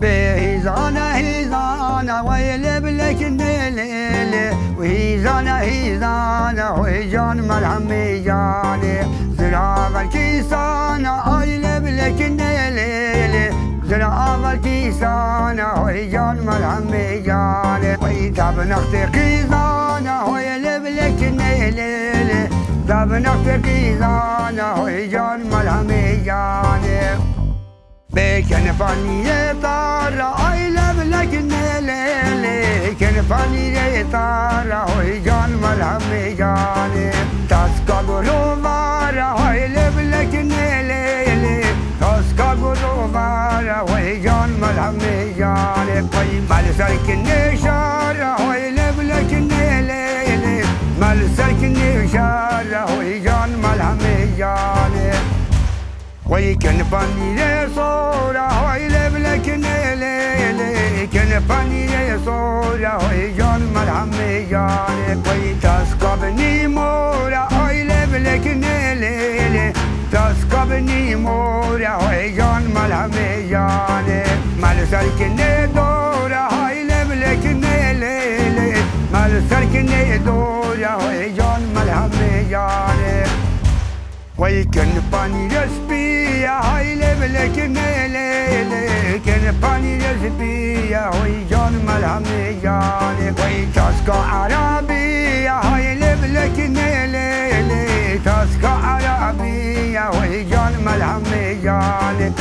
بهيزانا هيزانا ويلب لك الليل وهيزانا هيزانا ويجان ملهم جاني زراغ الكيسانا ويلب لك الليل زراغ الكيسانا ويجان ملهم جاني ويتاب نختي قيزانا ويلب لك الليل تاب نختي قيزانا بكن فاني طار عيلة بلكن ليلي كن فاني طار هوي جان ملهم جاني تسكا قلو مار عيلة بلكن ليلي تسكا قلو مار هوي جان ملهم جاني قي مال سركن شار عيلة بلكن ليلي مال سركن شار هوي جان ملهم جاني ويكن فاني صورة هوي لبلك فاني صورة هوي جان ملهم جاني وي تسكبني مورة هوي لبلك نيلي تسكبني مورة هوي جان ملهم جاني مال سلكني دورة هوي لبلك نيلي مال سلكني دورة هوي جان ملهم جاني ويكن فاني رسبي يا هاي لبلك نيلي كن فاني رسبي يا هوي جان ملهم جاني وي تسكا عربي يا هاي لبلك نيلي تسكا عربي يا هوي جان ملهم جاني